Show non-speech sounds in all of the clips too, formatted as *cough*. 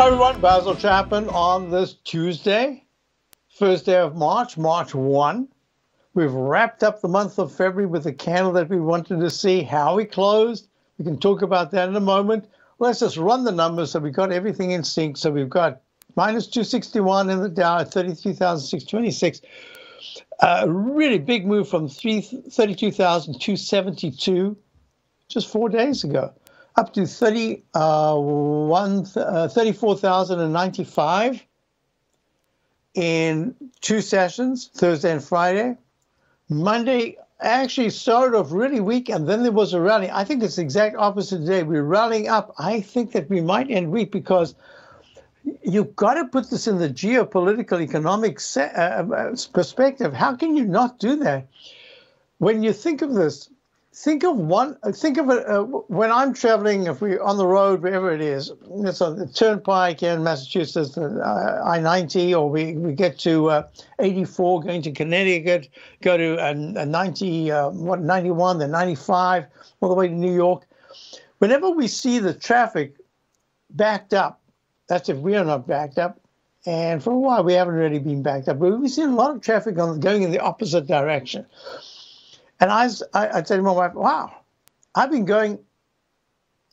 Hi everyone, Basil Chapman on this Tuesday, first day of March, March 1. We've wrapped up the month of February with the candle that we wanted to see, how we closed. We can talk about that in a moment. Let's just run the numbers so we've got everything in sync. So we've got minus 261 in the Dow at 33,626. A really big move from 32,272 just four days ago up to 30, uh, uh, 34,095 in two sessions, Thursday and Friday. Monday actually started off really weak, and then there was a rally. I think it's the exact opposite today. We're rallying up. I think that we might end weak because you've got to put this in the geopolitical economic uh perspective. How can you not do that? When you think of this, think of one think of it uh, when i'm traveling if we're on the road wherever it is it's on the turnpike in massachusetts uh, i-90 or we, we get to uh, 84 going to connecticut go to a 90 uh, what 91 then 95 all the way to new york. Whenever we see the traffic backed up that's if we are not backed up and for a while we haven't really been backed up but we've seen a lot of traffic on, going in the opposite direction and I, I, I said to my wife, wow, I've been going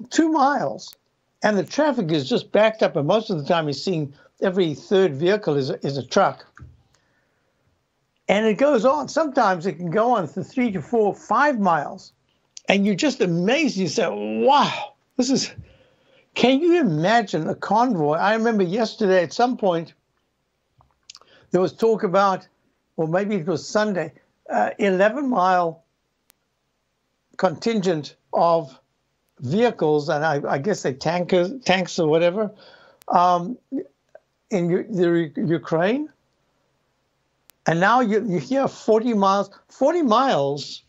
two miles and the traffic is just backed up. And most of the time, you're seeing every third vehicle is is a truck. And it goes on. Sometimes it can go on for three to four, five miles. And you're just amazed. You say, wow, this is. Can you imagine a convoy? I remember yesterday at some point, there was talk about, or maybe it was Sunday, uh, 11 mile contingent of vehicles, and I, I guess they tankers, tanks or whatever, um, in U- the Ukraine. And now you, you hear 40 miles. 40 miles,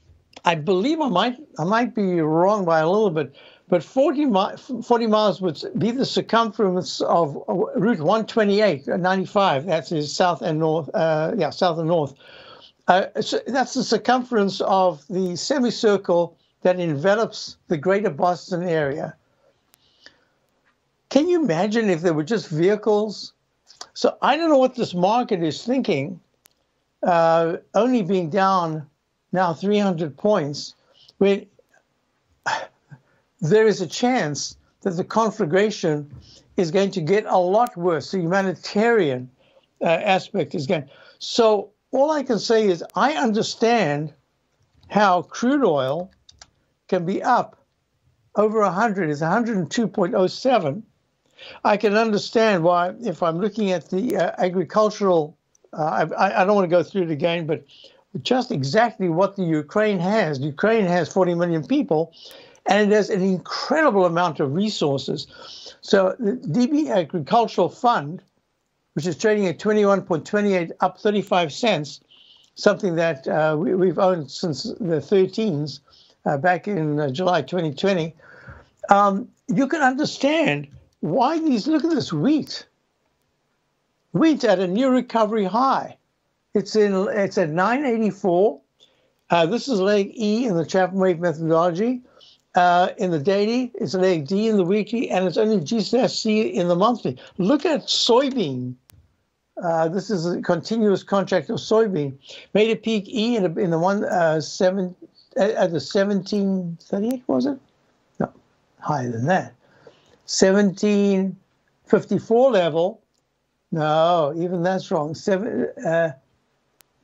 I believe I might I might be wrong by a little bit, but 40, mi- 40 miles would be the circumference of Route 128, 95. That's south and north. Uh, yeah, south and north. Uh, so that's the circumference of the semicircle that envelops the greater Boston area. Can you imagine if there were just vehicles? So I don't know what this market is thinking, uh, only being down now 300 points, when *sighs* there is a chance that the conflagration is going to get a lot worse. The humanitarian uh, aspect is going. So all I can say is I understand how crude oil can be up over 100, it's 102.07. I can understand why, if I'm looking at the uh, agricultural, uh, I, I, don't want to go through it again, but just exactly what the Ukraine has. Ukraine has 40 million people, and it has an incredible amount of resources. So the DB Agricultural Fund which is trading at 21.28, up 35 cents, something that uh, we, have owned since the 13s, uh, back in uh, July 2020. Um, you can understand why these, look at this wheat. Wheat at a new recovery high. It's in it's at 984. Uh, this is leg E in the Chapman wave methodology. Uh, in the daily, it's leg D in the weekly, and it's only GCSC in the monthly. Look at soybean uh, this is a continuous contract of soybean. Made a peak E in, a, in the one uh, seven at the 1738 was it? No, higher than that. 1754 level. No, even that's wrong. Seven. Uh,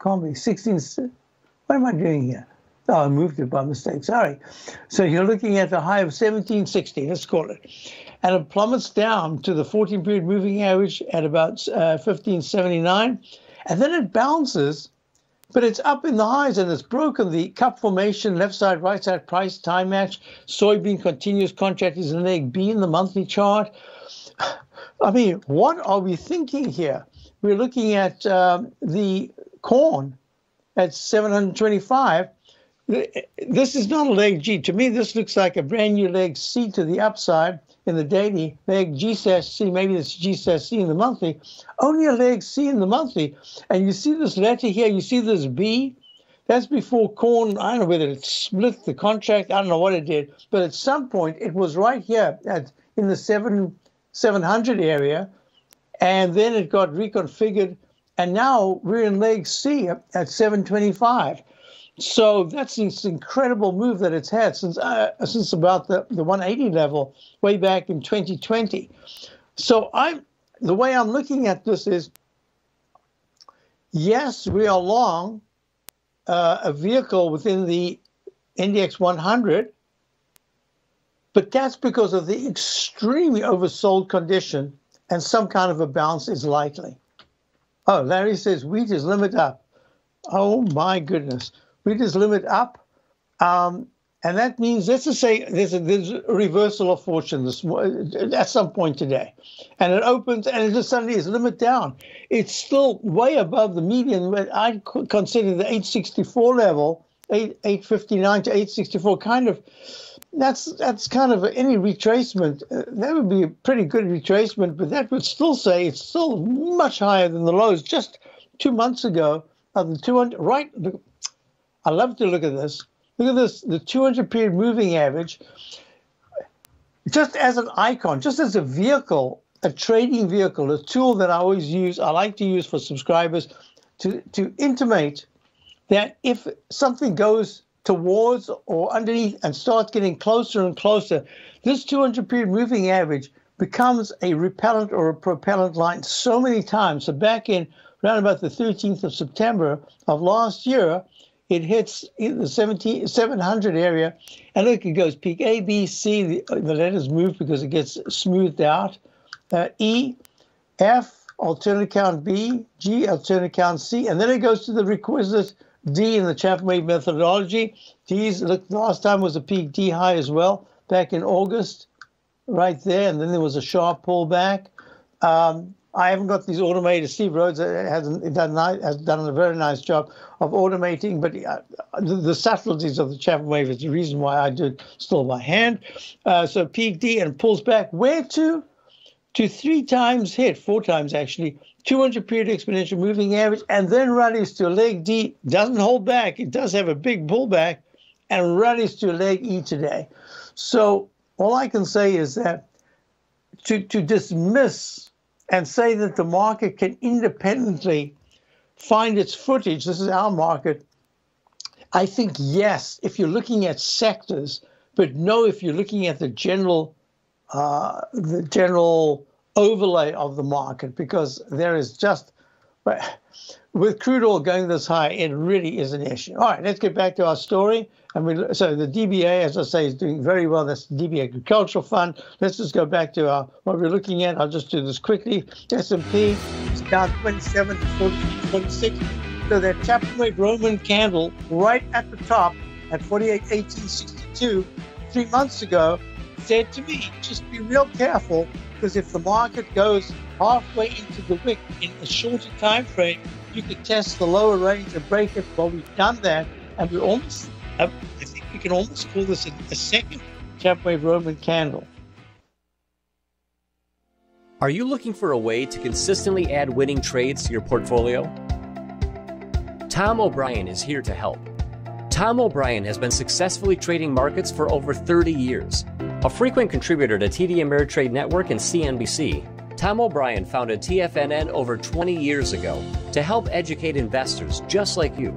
can't be 16. What am I doing here? Oh, I moved it by mistake. Sorry. So you're looking at the high of 1760. Let's call it and it plummets down to the 14 period moving average at about uh, 1579. And then it bounces, but it's up in the highs and it's broken the cup formation, left side, right side price, time match. Soybean continuous contract is in leg B in the monthly chart. *sighs* I mean, what are we thinking here? We're looking at um, the corn at 725. This is not a leg G. To me, this looks like a brand new leg C to the upside in the daily, leg G slash C, maybe it's G slash C in the monthly, only a leg C in the monthly. And you see this letter here, you see this B, that's before corn, I don't know whether it split the contract, I don't know what it did, but at some point it was right here at in the seven 700 area, and then it got reconfigured, and now we're in leg C at 725. So that's this incredible move that it's had since uh, since about the, the 180 level way back in 2020. So I'm the way I'm looking at this is yes, we are long uh, a vehicle within the index 100, but that's because of the extremely oversold condition and some kind of a bounce is likely. Oh, Larry says wheat is limit up. Oh my goodness we just limit up. Um, and that means, let's just say there's a, there's a reversal of fortune this, at some point today. And it opens and it just suddenly is limit down. It's still way above the median, but I consider the 864 level, 8, 859 to 864, kind of, that's that's kind of any retracement. Uh, that would be a pretty good retracement, but that would still say it's still much higher than the lows just two months ago of the 200, right? I love to look at this. Look at this, the 200 period moving average. Just as an icon, just as a vehicle, a trading vehicle, a tool that I always use, I like to use for subscribers to, to intimate that if something goes towards or underneath and starts getting closer and closer, this 200 period moving average becomes a repellent or a propellant line so many times. So back in around about the 13th of September of last year, it hits the 17, 700 area, and look, it goes peak A, B, C. The, the letters move because it gets smoothed out. Uh, e, F, alternate count B, G, alternate count C, and then it goes to the requisite D in the Chapman methodology. D's look last time was a peak D high as well back in August, right there, and then there was a sharp pullback. Um, I haven't got these automated. Steve Rhodes has done, has done a very nice job of automating, but uh, the, the, subtleties of the Chapman wave is the reason why I do it still by hand. Uh, so peak D and pulls back where to? To three times hit, four times actually, 200 period exponential moving average, and then rallies to leg D. Doesn't hold back. It does have a big pullback, and rallies to leg E today. So all I can say is that to to dismiss and say that the market can independently find its footage. This is our market. I think yes, if you're looking at sectors, but no, if you're looking at the general, uh, the general overlay of the market, because there is just, with crude oil going this high, it really is an issue. All right, let's get back to our story. And we, so the DBA, as I say, is doing very well. That's the DBA Agricultural Fund. Let's just go back to our, what we're looking at. I'll just do this quickly. S&P is down 27 to 46. So that Chapman Roman candle right at the top at 48.1862 three months ago said to me, just be real careful because if the market goes halfway into the wick in a shorter time frame, you could test the lower range and break it. Well, we've done that, and we're almost I think we can almost call this a, a second Chapman wave Roman candle. Are you looking for a way to consistently add winning trades to your portfolio? Tom O'Brien is here to help. Tom O'Brien has been successfully trading markets for over 30 years. A frequent contributor to TD Ameritrade Network and CNBC, Tom O'Brien founded TFNN over 20 years ago to help educate investors just like you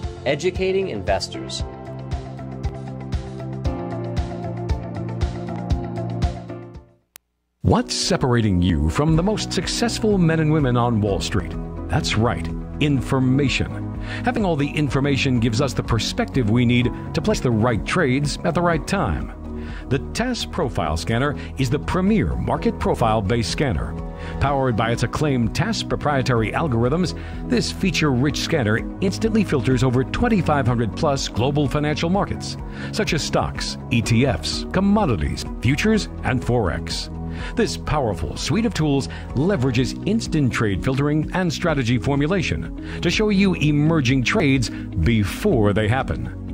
educating investors. What's separating you from the most successful men and women on Wall Street? That's right, information. Having all the information gives us the perspective we need to place the right trades at the right time. The TAS Profile Scanner is the premier market profile based scanner. Powered by its acclaimed TAS proprietary algorithms, this feature rich scanner instantly filters over 2,500 plus global financial markets, such as stocks, ETFs, commodities, futures, and Forex. This powerful suite of tools leverages instant trade filtering and strategy formulation to show you emerging trades before they happen.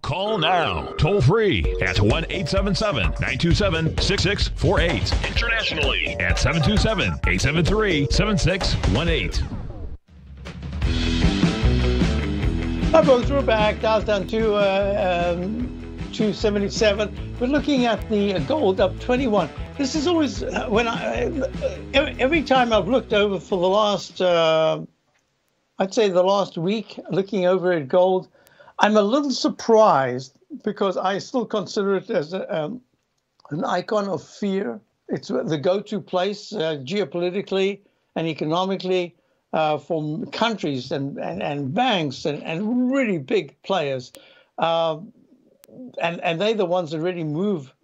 Call now, toll free at 1 877 927 6648. Internationally at 727 873 7618. Hi, folks. We're back. Dow's down to uh, um, 277. We're looking at the gold up 21. This is always uh, when I every, every time I've looked over for the last, uh, I'd say the last week, looking over at gold, I'm a little surprised because I still consider it as a, um, an icon of fear. It's the go-to place uh, geopolitically and economically uh, for countries and, and, and banks and, and really big players. Uh, and, and they're the ones that really move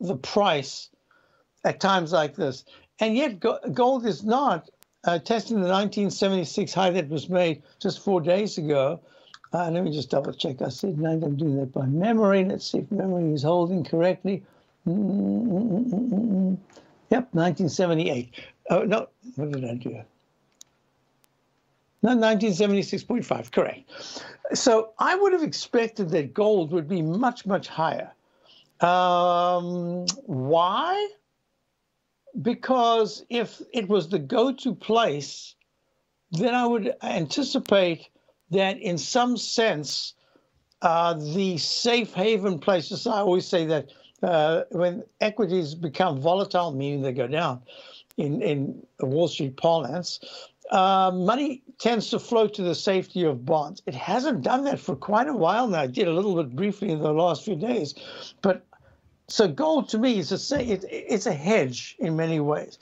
the price at times like this. And yet go, gold is not uh, testing the 1976 high that was made just four days ago. Uh, let me just double check. I said no, I'm doing that by memory. Let's see if memory is holding correctly. Mm-mm-mm-mm. Yep, 1978. Oh, no, what did I do? No, 1976.5, correct. So I would have expected that gold would be much, much higher. Um, why? Because if it was the go to place, then I would anticipate that in some sense, uh, the safe haven places, I always say that uh, when equities become volatile, meaning they go down in, in Wall Street parlance, uh, money tends to flow to the safety of bonds. It hasn't done that for quite a while now. It did a little bit briefly in the last few days, but so gold to me is a it, it's a hedge in many ways.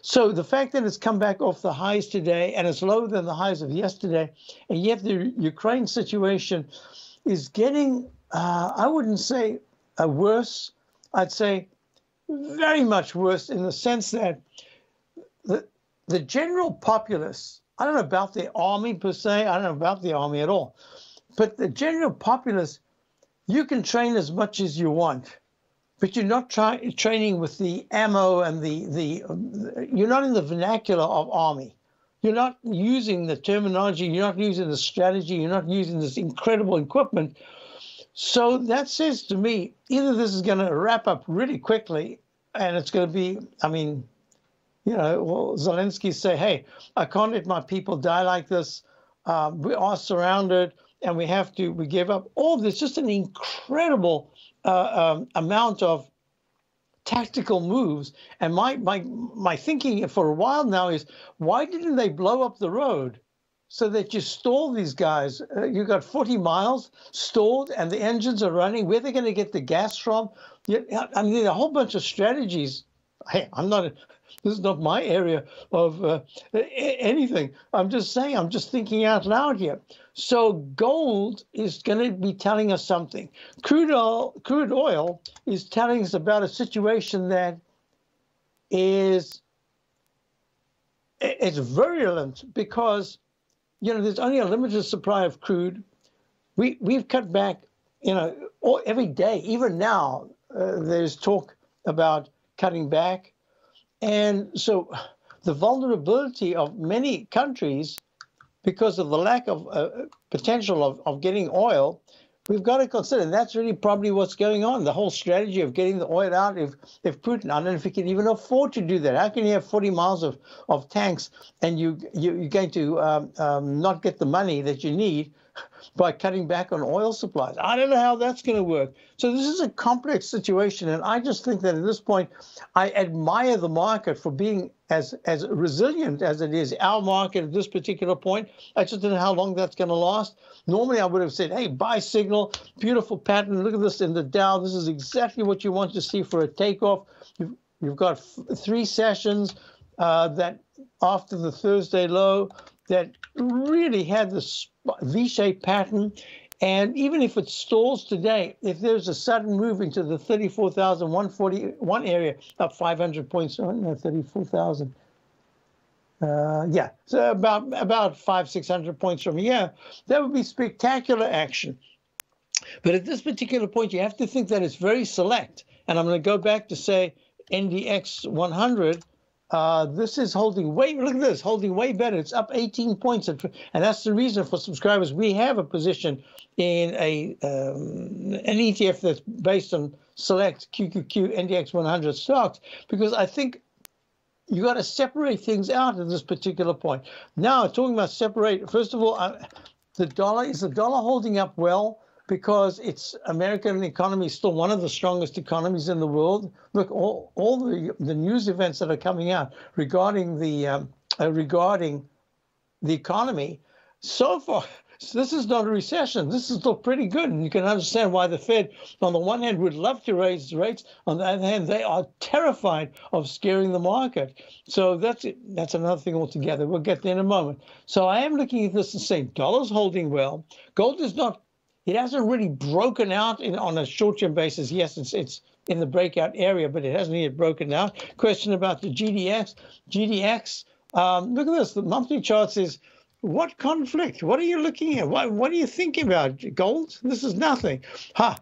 So the fact that it's come back off the highs today and it's lower than the highs of yesterday, and yet the Ukraine situation is getting, uh, I wouldn't say a worse, I'd say very much worse in the sense that the the general populace, I don't know about the army per se, I don't know about the army at all, but the general populace, you can train as much as you want but you're not training with the ammo and the, the, you're not in the vernacular of army. You're not using the terminology, you're not using the strategy, you're not using this incredible equipment. So that says to me, either this is going to wrap up really quickly and it's going to be, I mean, you know, well, Zelensky say, hey, I can't let my people die like this. Um, we are surrounded and we have to, we give up. All this, just an incredible uh, um, amount of tactical moves. And my, my, my thinking for a while now is why didn't they blow up the road so that you stall these guys. Uh, you got 40 miles stalled and the engines are running. Where they're going to get the gas from? I mean, a whole bunch of strategies. Hey, I'm not. This is not my area of uh, anything. I'm just saying. I'm just thinking out loud here. So gold is going to be telling us something. Crude oil, crude oil is telling us about a situation that is it's virulent because you know there's only a limited supply of crude. We we've cut back, you know, every day. Even now, uh, there's talk about cutting back, and so the vulnerability of many countries because of the lack of uh, potential of, of getting oil we've got to consider that's really probably what's going on. The whole strategy of getting the oil out. If if Putin, I don't know if he can even afford to do that. How can you have 40 miles of, of tanks and you, you you're going to um, um, not get the money that you need by cutting back on oil supplies? I don't know how that's going to work. So this is a complex situation, and I just think that at this point, I admire the market for being as as resilient as it is. Our market at this particular point, I just don't know how long that's going to last. Normally, I would have said, hey, buy signal, beautiful pattern. Look at this in the Dow. This is exactly what you want to see for a takeoff. You've, you've got three sessions uh, that after the Thursday low that really had this V-shaped pattern. And even if it stalls today, if there's a sudden move into the 34,141 area, up 500 points, oh, no, 34,000. Uh, yeah, so about about five six hundred points from here, that would be spectacular action. But at this particular point, you have to think that it's very select. And I'm going to go back to say NDX 100. Uh, this is holding way. Look at this, holding way better. It's up 18 points, and that's the reason for subscribers. We have a position in a um, an ETF that's based on select QQQ NDX 100 stocks because I think you got to separate things out at this particular point. Now, talking about separate, first of all, uh, the dollar is the dollar holding up well because its American economy is still one of the strongest economies in the world. Look, all, all the the news events that are coming out regarding the um, uh, regarding the economy so far this is not a recession. This is still pretty good. And you can understand why the Fed, on the one hand, would love to raise rates. On the other hand, they are terrified of scaring the market. So that's that's another thing altogether. We'll get there in a moment. So I am looking at this and saying dollars holding well. Gold is not, it hasn't really broken out in, on a short-term basis. Yes, it's it's in the breakout area, but it hasn't yet broken out. Question about the GDX. GDX, um, look at this. The monthly chart says what conflict? What are you looking at? What, what are you thinking about? Gold? This is nothing. Ha!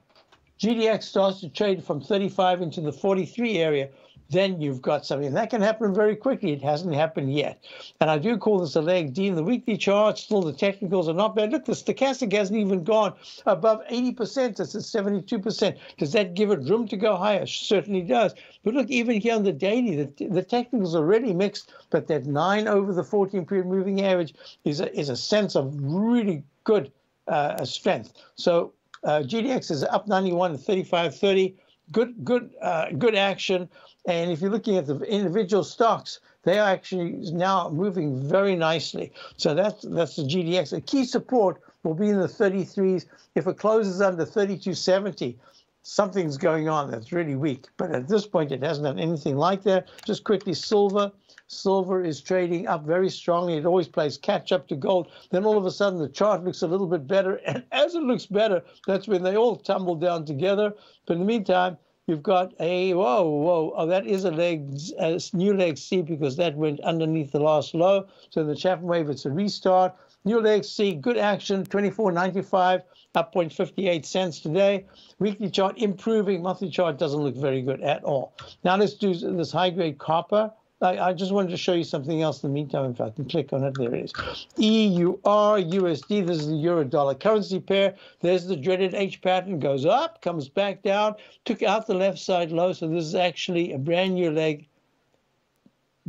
GDX starts to trade from 35 into the 43 area then you've got something. that can happen very quickly. It hasn't happened yet. And I do call this a leg D in the weekly chart. Still, the technicals are not bad. Look, the stochastic hasn't even gone above 80%. It's at 72%. Does that give it room to go higher? Certainly does. But look, even here on the daily, the, the technicals are already mixed, but that 9 over the 14 period moving average is a, is a sense of really good uh, strength. So uh, GDX is up 91 to 35.30. Good, good, uh, good action. And if you're looking at the individual stocks, they are actually now moving very nicely. So that's that's the GDX. A key support will be in the 33s. If it closes under 3270, something's going on that's really weak. But at this point, it hasn't done anything like that. Just quickly, silver. Silver is trading up very strongly. It always plays catch up to gold. Then all of a sudden, the chart looks a little bit better. *laughs* And as it looks better, that's when they all tumble down together. But in the meantime, You've got a, whoa, whoa, oh, that is a leg, a new leg C because that went underneath the last low. So the Chapman wave, it's a restart. New leg C, good action, 24.95, up 0.58 cents today. Weekly chart improving, monthly chart doesn't look very good at all. Now let's do this high grade copper. I, I, just wanted to show you something else in the meantime. If I can click on it, there it is. EUR USD. This is the euro dollar currency pair. There's the dreaded H pattern. Goes up, comes back down. Took out the left side low. So this is actually a brand new leg.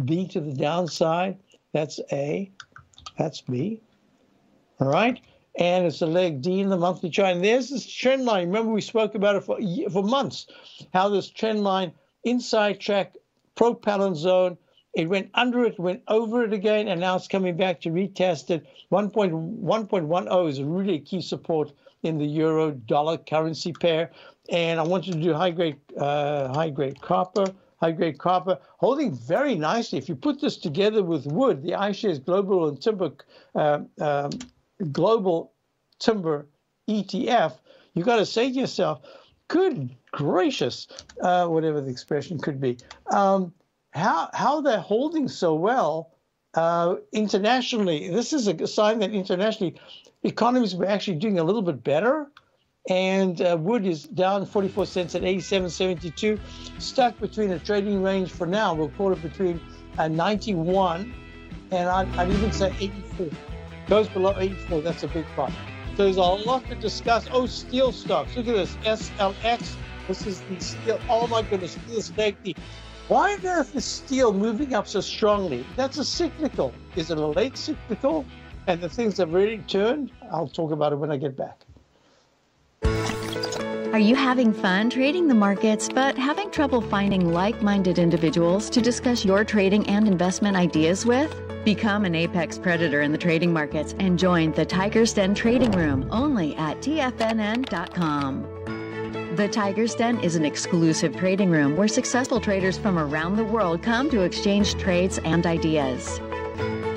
B to the downside. That's A. That's B. All right. And it's a leg D in the monthly chart. And there's this trend line. Remember, we spoke about it for, for months, how this trend line inside track propellant zone It went under it, went over it again, and now it's coming back to retest it. 1.10 is a really key support in the euro dollar currency pair. And I want you to do high grade, uh, high grade copper, high grade copper, holding very nicely. If you put this together with wood, the iShares Global and Timber, uh, um, Global Timber ETF, you got to say to yourself, good gracious, uh, whatever the expression could be. Um, how how they're holding so well uh, internationally. This is a sign that internationally economies were actually doing a little bit better. And uh, wood is down 44 cents at 87.72, stuck between a trading range for now. We'll call it between uh, 91 and I'd, I'd, even say 84. Goes below 84, that's a big part. There's a lot to discuss. Oh, steel stocks. Look at this SLX. This is the steel. Oh my goodness, steel safety. Why on earth is steel moving up so strongly? That's a cyclical. Is it a late cyclical? And the things have really turned? I'll talk about it when I get back. Are you having fun trading the markets but having trouble finding like minded individuals to discuss your trading and investment ideas with? Become an apex predator in the trading markets and join the Tiger's Den Trading Room only at TFNN.com. The Tiger's Den is an exclusive trading room where successful traders from around the world come to exchange trades and ideas.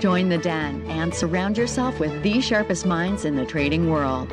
Join the den and surround yourself with the sharpest minds in the trading world.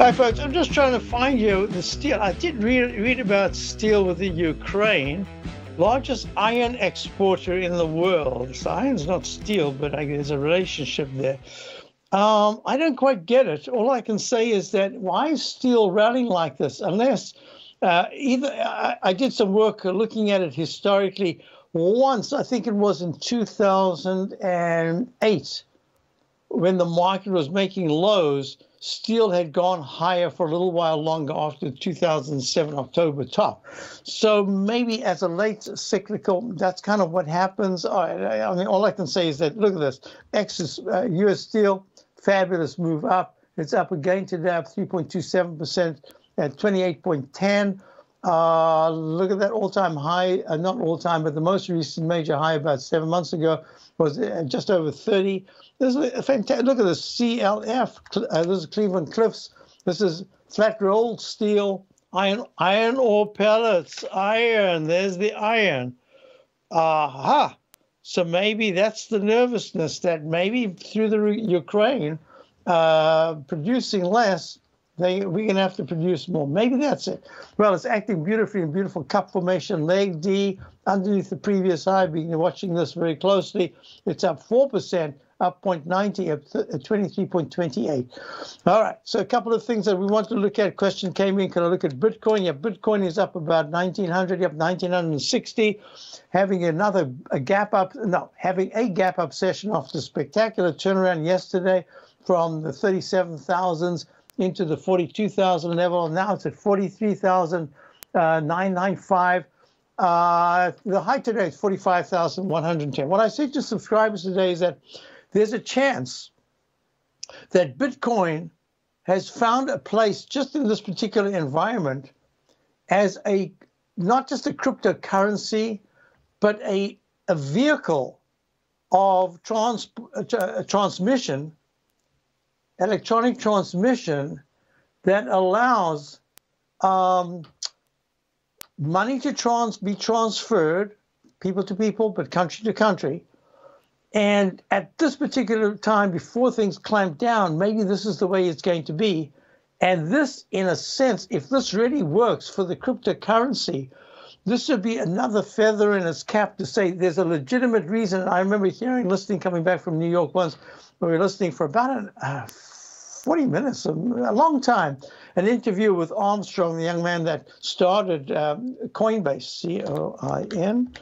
Hi, folks. I'm just trying to find you the steel. I did read, read about steel with the Ukraine, largest iron exporter in the world. So iron's not steel, but I, there's a relationship there. Um, I don't quite get it. All I can say is that why is steel rallying like this? Unless uh, either I, I, did some work looking at it historically. Once, I think it was in 2008, when the market was making lows steel had gone higher for a little while longer after the 2007 October top. So maybe as a late cyclical, that's kind of what happens. I, I mean, all I can say is that look at this: X is uh, U.S. Steel, fabulous move up. It's up again today, up 3.27 percent at 28.10. Uh, look at that all-time high, uh, not all-time, but the most recent major high about seven months ago was uh, just over 30. This is a fantastic. Look at the CLF. Uh, this is Cleveland Cliffs. This is flat rolled steel, iron, iron ore pellets, iron. There's the iron. Aha. So maybe that's the nervousness that maybe through the Ukraine uh, producing less, they, we're going to have to produce more. Maybe that's it. Well, it's acting beautifully in beautiful cup formation, leg D, underneath the previous high. We've been watching this very closely. It's up 4%, up 0.90, up 23.28. All right, so a couple of things that we want to look at. Question came in, can I look at Bitcoin? Yeah, Bitcoin is up about 1900, up 1960, having another a gap up, no, having a gap up session after spectacular turnaround yesterday from the 37,000s into the 42,000 level. Now it's at 43,995. Uh, uh, the high today is 45,110. What I say to subscribers today is that there's a chance that Bitcoin has found a place just in this particular environment as a not just a cryptocurrency, but a, a vehicle of trans, uh, transmission electronic transmission that allows um, money to trans be transferred, people to people, but country to country. And at this particular time, before things clamp down, maybe this is the way it's going to be. And this, in a sense, if this really works for the cryptocurrency, this would be another feather in its cap to say there's a legitimate reason. I remember hearing, listening, coming back from New York once, we were listening for about an, uh, 40 minutes, a, long time, an interview with Armstrong, the young man that started um, Coinbase, C O I N.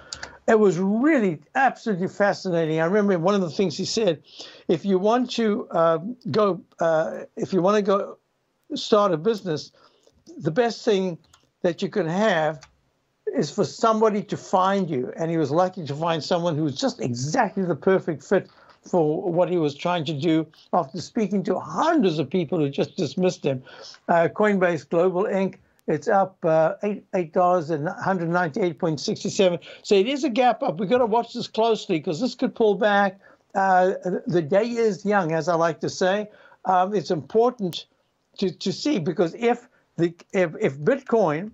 It was really absolutely fascinating. I remember one of the things he said: if you want to uh, go, uh, if you want to go start a business, the best thing that you can have is for somebody to find you. And he was lucky to find someone who was just exactly the perfect fit for what he was trying to do after speaking to hundreds of people who just dismissed him. Uh, Coinbase Global Inc. It's up uh, eight eight dollars and 198.67. So it is a gap up. We've got to watch this closely because this could pull back. Uh, the day is young, as I like to say. Um, it's important to, to see because if the if, if Bitcoin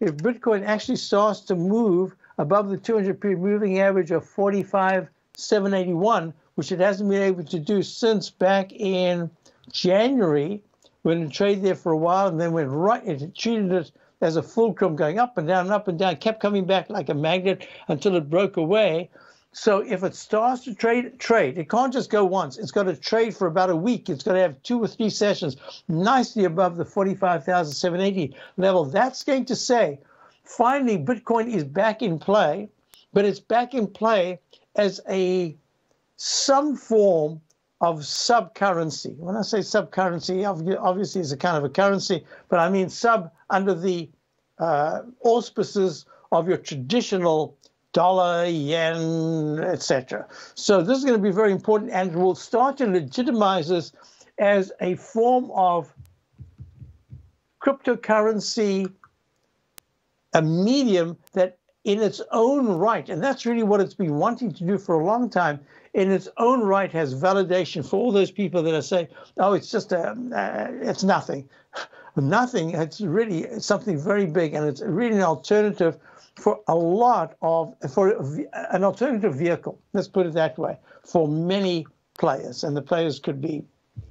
if Bitcoin actually starts to move above the 200 period moving average of 45,781, which it hasn't been able to do since back in January when it traded there for a while and then went right, it treated it as a fulcrum going up and down and up and down, kept coming back like a magnet until it broke away. So if it starts to trade, trade, it can't just go once. It's got to trade for about a week. It's got to have two or three sessions, nicely above the 45,780 level. That's going to say, finally, Bitcoin is back in play, but it's back in play as a some form of sub-currency. When I say sub-currency, obviously it's a kind of a currency, but I mean sub under the uh, auspices of your traditional dollar, yen, etc. So this is going to be very important and will start to legitimize this as a form of cryptocurrency, a medium that in its own right, and that's really what it's been wanting to do for a long time, in its own right has validation for all those people that are saying, "Oh, it's just a, uh, it's nothing." *laughs* nothing. It's really something very big, and it's really an alternative for a lot of for an alternative vehicle. Let's put it that way for many players, and the players could be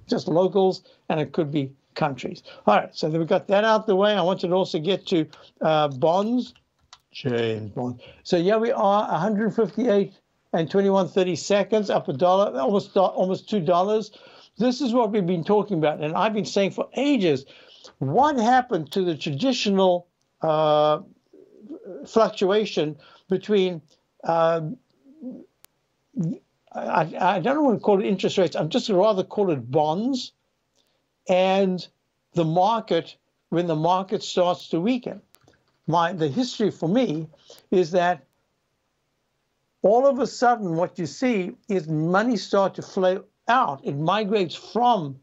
just locals, and it could be countries. All right, so we've got that out the way. I wanted to also get to uh, bonds, James Bond. So yeah, we are 158 and 21 30 seconds, up a dollar, almost almost two dollars. This is what we've been talking about, and I've been saying for ages. What happened to the traditional uh, fluctuation between? Uh, I, I don't want to call it interest rates. I'm just rather call it bonds and the market when the market starts to weaken. My the history for me is that all of a sudden what you see is money start to flow out. It migrates from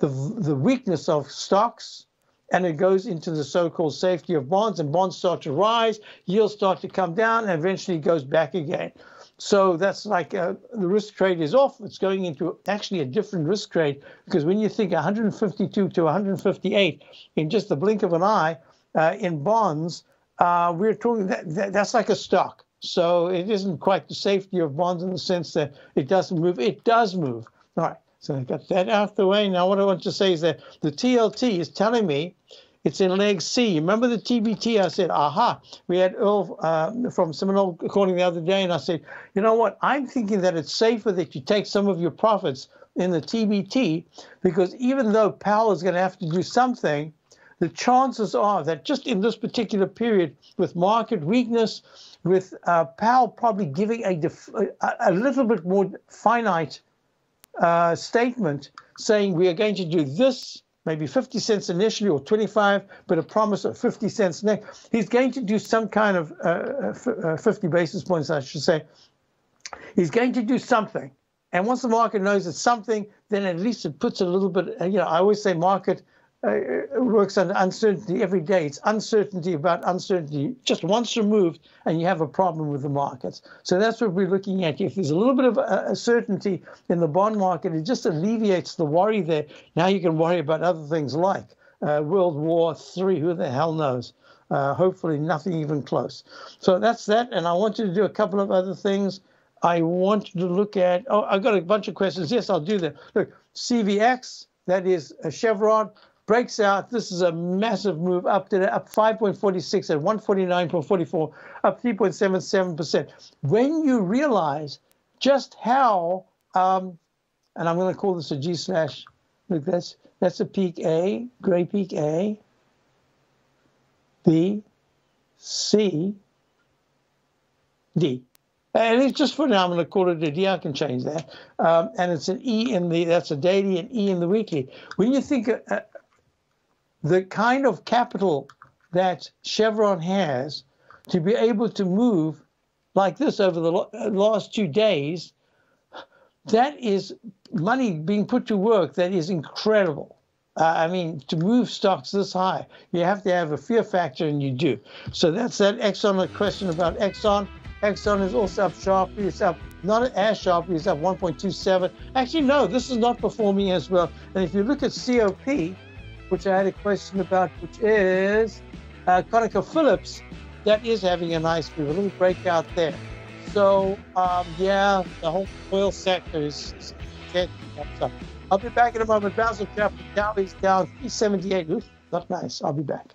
the the weakness of stocks and it goes into the so-called safety of bonds and bonds start to rise, yields start to come down and eventually goes back again. So that's like uh, the risk trade is off. It's going into actually a different risk trade because when you think 152 to 158 in just the blink of an eye uh, in bonds, uh, we're talking that, that, that's like a stock. So it isn't quite the safety of bonds in the sense that it doesn't move. It does move. All right. So I got that out of the way. Now what I want to say is that the TLT is telling me it's in leg C. Remember the TBT? I said, aha. We had Earl uh, from Seminole calling the other day, and I said, you know what? I'm thinking that it's safer that you take some of your profits in the TBT because even though Powell is going to have to do something, the chances are that just in this particular period, with market weakness, with uh, Powell probably giving a, a, a little bit more finite uh, statement saying we are going to do this maybe 50 cents initially or 25, but a promise of 50 cents next. He's going to do some kind of uh, uh, uh, 50 basis points, I should say. He's going to do something. And once the market knows it's something, then at least it puts a little bit, you know, I always say market uh, works under uncertainty every day. It's uncertainty about uncertainty. Just once removed, and you have a problem with the markets. So that's what we're looking at. If there's a little bit of uh, certainty in the bond market, it just alleviates the worry there. Now you can worry about other things like uh, World War III. Who the hell knows? Uh, hopefully, nothing even close. So that's that. And I want you to do a couple of other things. I wanted to look at. Oh, I've got a bunch of questions. Yes, I'll do that. Look, CVX. That is a Chevron breaks out. This is a massive move up to up 5.46 at 149.44, up 3.77%. When you realize just how, um, and I'm going to call this a G slash, look, that's, that's a peak A, gray peak A, B, C, D. And it's just for now, I'm going to call it a D. I can change that. Um, and it's an E in the, that's a daily and E in the weekly. When you think uh, the kind of capital that Chevron has to be able to move like this over the last two days, that is money being put to work that is incredible. Uh, I mean, to move stocks this high, you have to have a fear factor, and you do. So that's that Exxon question about Exxon. Exxon is also up sharply. It's up not as sharply. It's up 1.27. Actually, no, this is not performing as well. And if you look at COP, which I had a question about, which is uh, ConocoPhillips, that is having a nice move, a little breakout there. So, um, yeah, the whole oil sector is, is. I'll be back in a moment. Basil Chapman Dow is down 378. Ooh, not nice. I'll be back.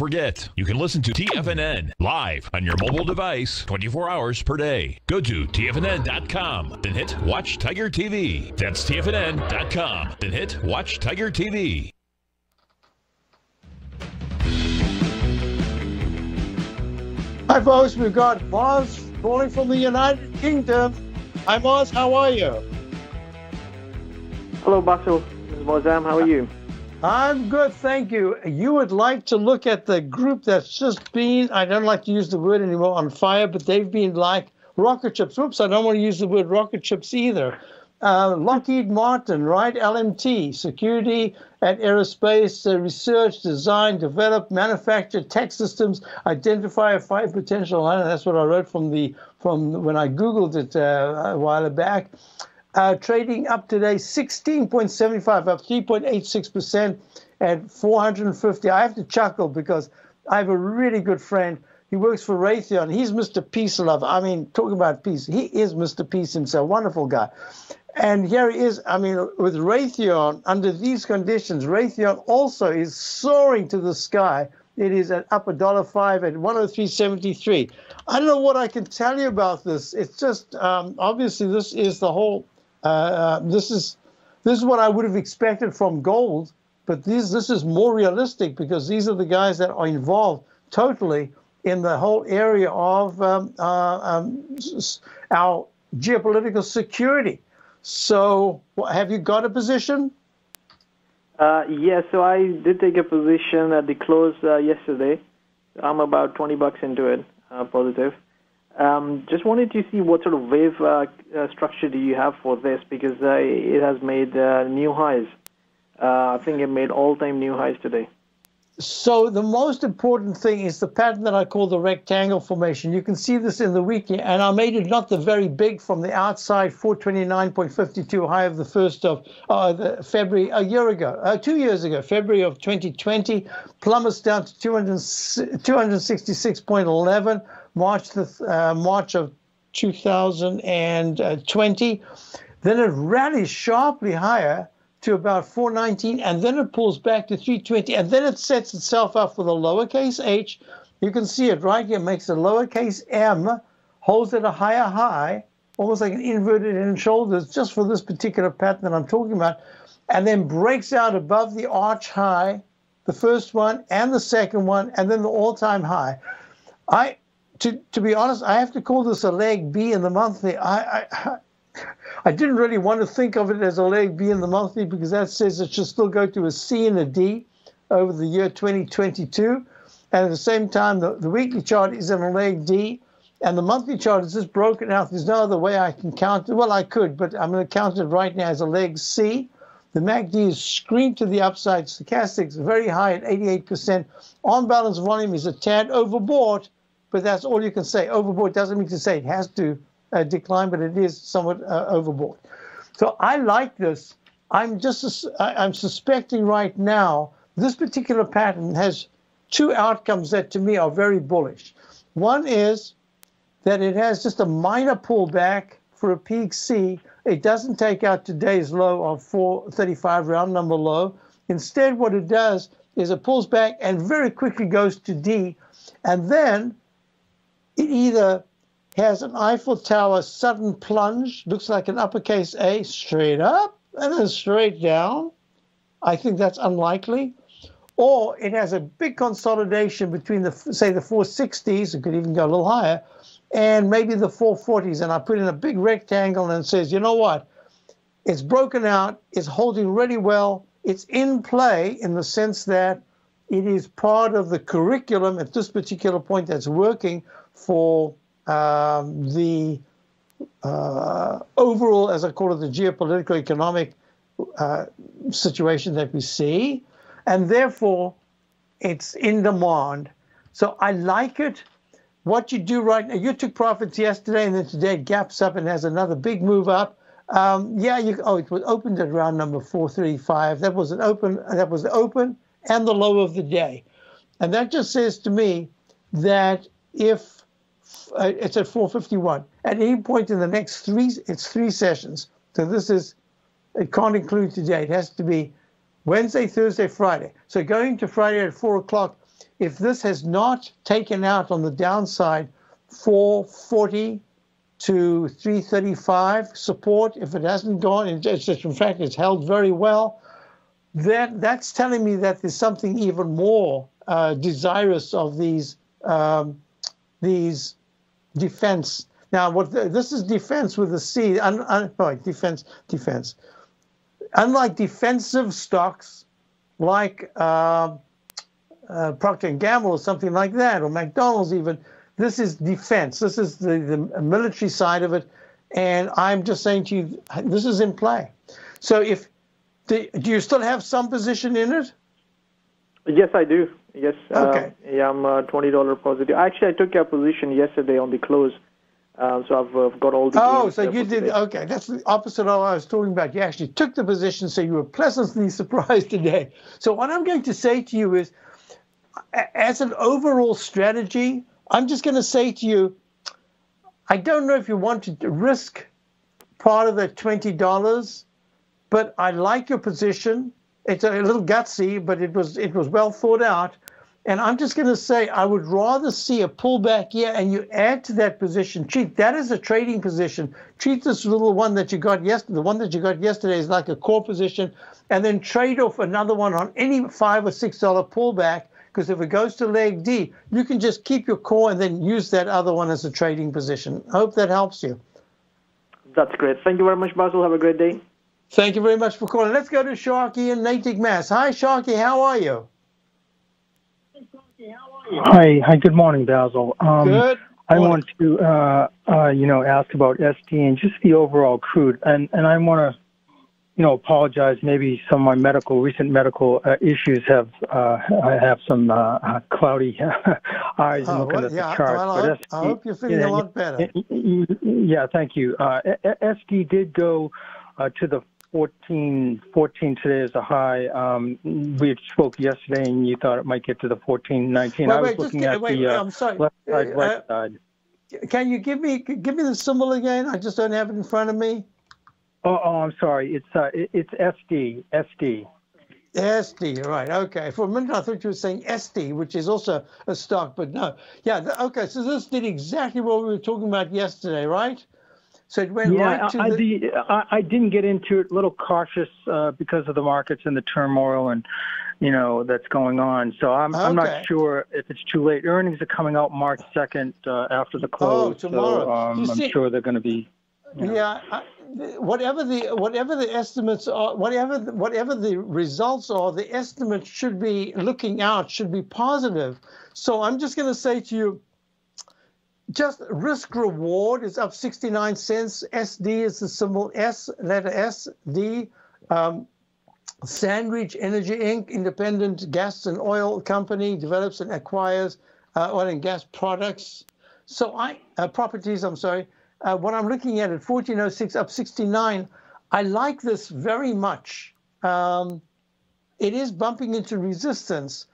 Forget, you can listen to TFNN live on your mobile device 24 hours per day. Go to TFNN.com, then hit Watch Tiger TV. That's TFNN.com, then hit Watch Tiger TV. Hi, folks. We've got Moz calling from the United Kingdom. Hi, Moz. How are you? Hello, Basil. This is Mozam. How are you? I'm good, thank you. You would like to look at the group that's just been, I don't like to use the word anymore, on fire, but they've been like rocket ships. Whoops, I don't want to use the word rocket ships either. Uh, Lockheed Martin, right? LMT, security and aerospace uh, research, design, develop, manufacture tech systems, identify five potential. Know that's what I wrote from the from when I googled it uh, a while back. Uh, trading up today 16.75, up 3.86% at 450. I have to chuckle because I have a really good friend. He works for Raytheon. He's Mr. Peace Lover. I mean, talking about peace, he is Mr. Peace himself. Wonderful guy. And here he is. I mean, with Raytheon, under these conditions, Raytheon also is soaring to the sky. It is at up a dollar five at 103.73. I don't know what I can tell you about this. It's just um, obviously this is the whole. Uh, uh, this is this is what I would have expected from gold, but this this is more realistic because these are the guys that are involved totally in the whole area of um, uh, um, our geopolitical security. So, have you got a position? Uh, yes, so I did take a position at the close uh, yesterday. I'm about 20 bucks into it, uh, positive. Um, just wanted to see what sort of wave uh, uh, structure do you have for this because uh, it has made new highs. I think it made all-time new highs today. So the most important thing is the pattern that I call the rectangle formation. You can see this in the weekly, and I made it not the very big from the outside 429.52 high of the first of uh, the February a year ago, uh, two years ago, February of 2020, plummets down to 200, 266.11 March the uh, March of 2020. Then it rallies sharply higher to about 419, and then it pulls back to 320, and then it sets itself up for the lowercase h. You can see it right here, makes a lowercase m, holds at a higher high, almost like an inverted head shoulders, just for this particular pattern that I'm talking about, and then breaks out above the arch high, the first one and the second one, and then the all-time high. I, to, to be honest, I have to call this a leg B in the monthly. I, I *laughs* I didn't really want to think of it as a leg B in the monthly because that says it should still go to a C and a D over the year 2022. And at the same time, the, the weekly chart is in a leg D, and the monthly chart is just broken out. There's no other way I can count it. Well, I could, but I'm going to count it right now as a leg C. The MACD is screamed to the upside. Stochastics very high at 88%. On balance volume is a tad overbought, but that's all you can say. Overbought doesn't mean to say it has to uh, decline, but it is somewhat uh, overbought. So I like this. I'm just I'm suspecting right now this particular pattern has two outcomes that to me are very bullish. One is that it has just a minor pullback for a peak C It doesn't take out today's low of 435 round number low. Instead, what it does is it pulls back and very quickly goes to D. And then it either has an Eiffel Tower sudden plunge, looks like an uppercase A straight up and then straight down. I think that's unlikely. Or it has a big consolidation between the, say, the 460s, it could even go a little higher, and maybe the 440s. And I put in a big rectangle and says, you know what? It's broken out, it's holding really well, it's in play in the sense that it is part of the curriculum at this particular point that's working for um, the uh, overall, as I call it, the geopolitical economic uh, situation that we see. And therefore, it's in demand. So I like it. What you do right now, you took profits yesterday and then today it gaps up and has another big move up. Um, yeah, you, oh, it was opened at round number 435. That was an open, that was the open and the low of the day. And that just says to me that if uh, it's at 451, at any point in the next three, it's three sessions. So this is, it can't include today. It has to be Wednesday, Thursday, Friday. So going to Friday at four o'clock, if this has not taken out on the downside 440 to 335 support, if it hasn't gone, in fact, it's held very well, that, that's telling me that there's something even more uh, desirous of these, um, these defense. Now, what the, this is defense with a C, un, un, oh, defense, defense. Unlike defensive stocks like uh, uh, Procter & Gamble or something like that, or McDonald's even, this is defense. This is the, the military side of it. And I'm just saying to you, this is in play. So if do, do you still have some position in it? Yes, I do. Yes. Okay. Uh, yeah, I'm uh, twenty dollar positive. Actually, I took your position yesterday on the close, uh, so I've, uh, got all the. Oh, so you did. Today. Okay, that's the opposite of what I was talking about. You actually took the position, so you were pleasantly *laughs* surprised today. So what I'm going to say to you is, as an overall strategy, I'm just going to say to you, I don't know if you want to risk part of that twenty dollars, but I like your position. It's a little gutsy, but it was it was well thought out. And I'm just going to say I would rather see a pullback here, and you add to that position. Treat that as a trading position. Treat this little one that you got yesterday. The one that you got yesterday is like a core position, and then trade off another one on any five or six dollar pullback because if it goes to leg D, you can just keep your core and then use that other one as a trading position. Hope that helps you. That's great. Thank you very much, Basil. Have a great day. Thank you very much for calling. Let's go to Sharky in Natick, Mass. Hi, Sharky. How are you? Hi, hi. Good morning, Basil. Um, good. I want to, uh, uh, you know, ask about SD and just the overall crude, and and I want to you know, apologize. Maybe some of my medical, recent medical uh, issues have, uh, I have some uh, cloudy *laughs* eyes oh, looking well, at yeah, the chart. Well, I, hope, I hope you're feeling know, a lot better. Yeah, thank you. Uh, SD did go uh, to the 14, 14 today is a high. Um, we spoke yesterday, and you thought it might get to the 14, 19. Wait, I was wait, looking get, at wait, the I'm sorry. left side, right side. Can you give me give me the symbol again? I just don't have it in front of me. Oh, oh I'm sorry. It's uh, it's SD. SD. SD, right? Okay. For a minute, I thought you were saying SD, which is also a stock, but no. Yeah. Okay. So this did exactly what we were talking about yesterday, right? So it went yeah, right to I, the. the I, I, didn't get into it. A little cautious uh, because of the markets and the turmoil and you know that's going on. So I'm okay. I'm not sure if it's too late. Earnings are coming out March 2nd uh, after the close. Oh, tomorrow. So, um, I'm sure they're going to be. You know. Yeah. I, whatever the whatever the estimates are, whatever the, whatever the results are, the estimates should be looking out, should be positive. So I'm just going to say to you, just risk reward is up 69 cents. SD is the symbol S, letter S, D. Um, SandRidge Energy Inc., independent gas and oil company, develops and acquires uh, oil and gas products. So I uh, properties. I'm sorry uh, what I'm looking at at 1406 up 69, I like this very much. Um, it is bumping into resistance.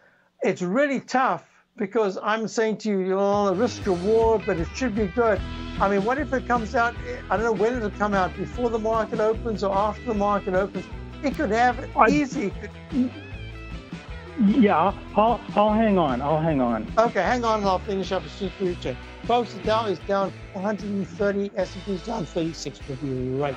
It's really tough because I'm saying to you, you know, risk reward, but it should be good. I mean, what if it comes out? I don't know when it'll come out, before the market opens or after the market opens. It could have it I- easy. Yeah, I'll I'll hang on. I'll hang on. Okay, hang on, and I'll finish up as soon as we check. Folks, the Dow is down 130, S&P is down 36. We'll be right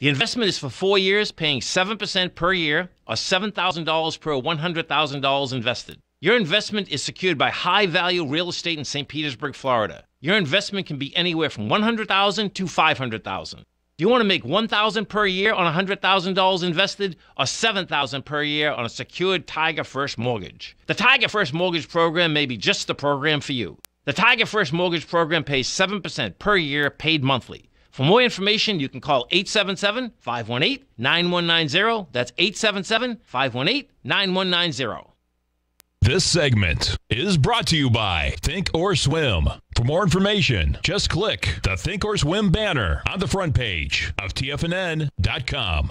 The investment is for four years, paying 7% per year or $7,000 per $100,000 invested. Your investment is secured by high value real estate in St. Petersburg, Florida. Your investment can be anywhere from $100,000 to $500,000. Do you want to make $1,000 per year on $100,000 invested or $7,000 per year on a secured Tiger First mortgage? The Tiger First Mortgage Program may be just the program for you. The Tiger First Mortgage Program pays 7% per year paid monthly. For more information, you can call 877 518 9190. That's 877 518 9190. This segment is brought to you by Thinkorswim. For more information, just click the Thinkorswim banner on the front page of TFNN.com.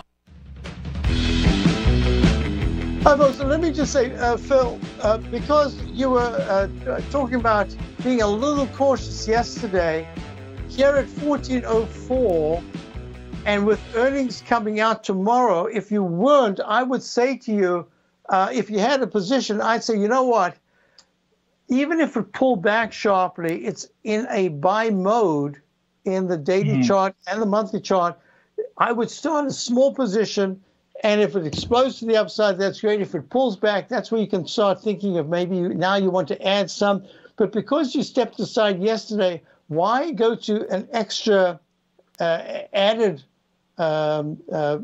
Hi, folks. Let me just say, uh, Phil, uh, because you were uh, uh, talking about being a little cautious yesterday, here at 1404, and with earnings coming out tomorrow, if you weren't, I would say to you, uh, if you had a position, I'd say, you know what? Even if it pulled back sharply, it's in a buy mode in the daily Mhm. chart and the monthly chart. I would start a small position, and if it explodes to the upside, that's great. If it pulls back, that's where you can start thinking of maybe you- now you want to add some. But because you stepped aside yesterday, why go to an extra uh, added, um, uh,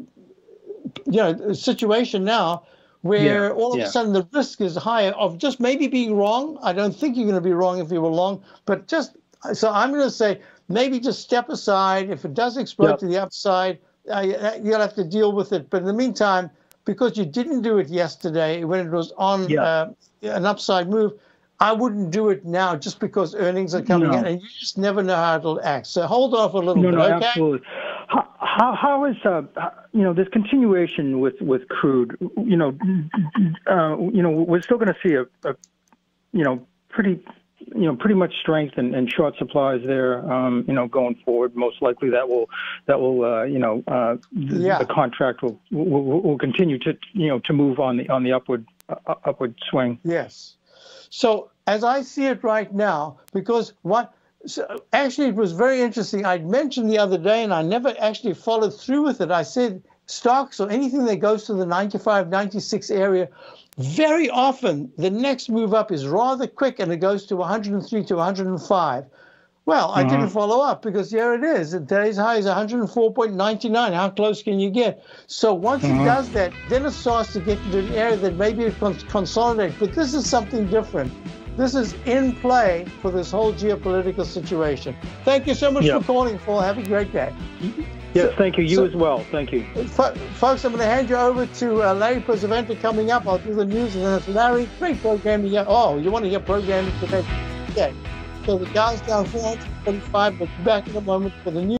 you know, situation now where Yeah, all of yeah. a sudden the risk is higher of just maybe being wrong. I don't think you're going to be wrong if you were wrong, but just so I'm going to say maybe just step aside. If it does explode Yep. to the upside, uh, you'll have to deal with it. But in the meantime, because you didn't do it yesterday when it was on Yeah. uh, an upside move, I wouldn't do it now just because earnings are coming No. in, and you just never know how it'll act. So hold off a little No, bit, no, okay? absolutely. How, how, how is uh, you know this continuation with with crude? You know, uh, you know, we're still going to see a, a, you know, pretty you know, pretty much strength and, and short supplies there. Um, you know, going forward, most likely that will that will uh, you know uh, Yeah. the contract will, will will continue to you know to move on the on the upward uh, upward swing. Yes. So as I see it right now, because what so actually it was very interesting. I'd mentioned the other day, and I never actually followed through with it. I said stocks or anything that goes to the 95, 96 area, very often the next move up is rather quick, and it goes to 103 to 105. Well, I didn't follow up because here it is. Today's high is 104.99. How close can you get? So once it does that, then it starts to get into an area that maybe it can consolidate. But this is something different. This is in play for this whole geopolitical situation. Thank you so much Yeah. for calling, Paul. Have a great day. Yes, thank you. You so- as well. Thank you. Folks, I'm going to hand you over to uh, Larry Pesavento coming up. I'll do the news, and then it's Larry. Great programming. Oh, you want to hear programming today? Okay. So the Dow's down 445. We'll be back in a moment for the news.